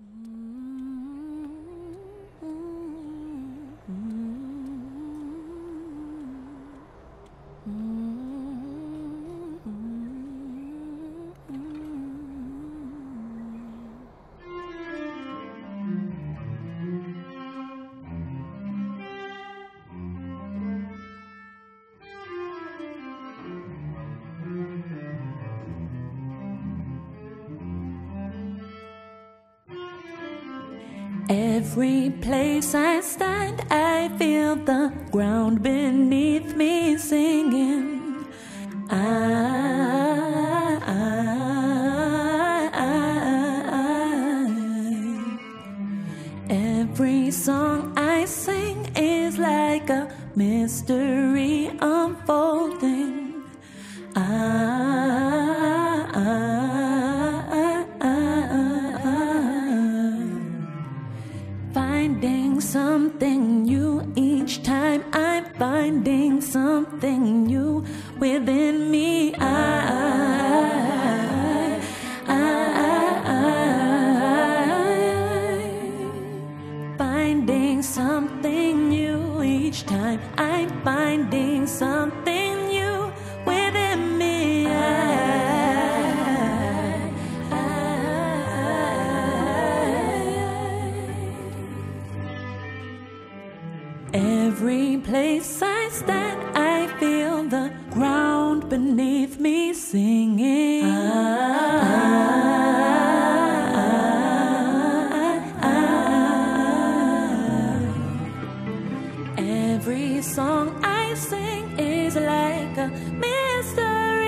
Mm. Every place I stand, I feel the ground beneath me singing. I, I, I, Every song I sing is like a mystery Finding something new each time I'm finding something new within me. I, I, I, finding something new each time I'm finding something Every place I stand, I feel the ground beneath me singing. Ah, ah, ah, Every song I sing is like a mystery.